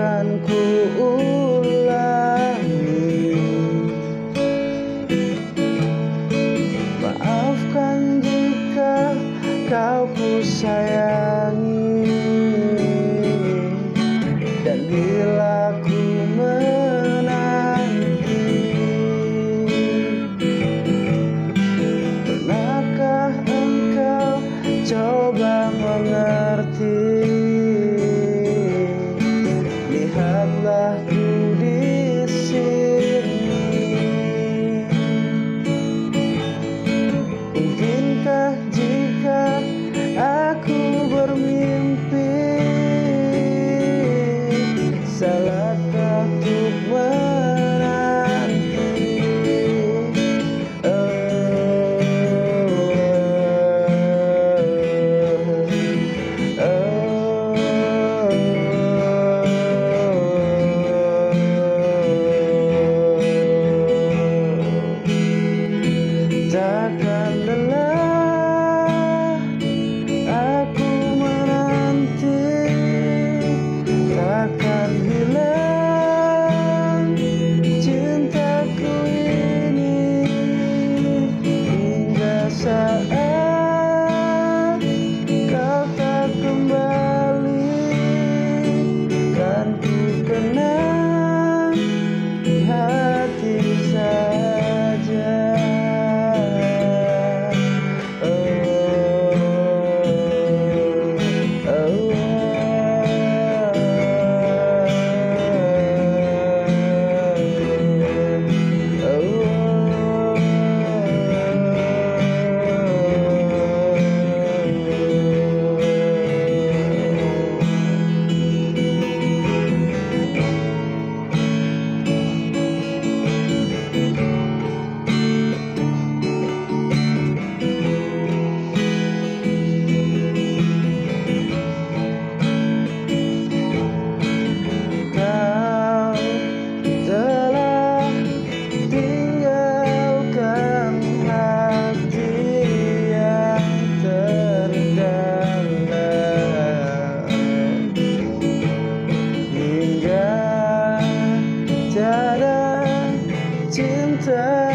akan ku cinta.